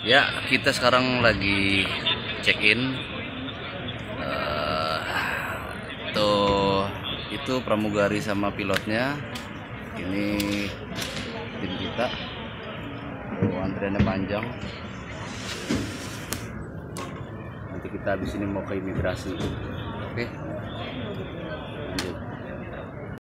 Ya, kita sekarang lagi check in. Tuh, eh, itu pramugari sama pilotnya. Ini tim kita. Tuh, antriannya panjang. Nanti kita habis ini mau ke imigrasi. Oke.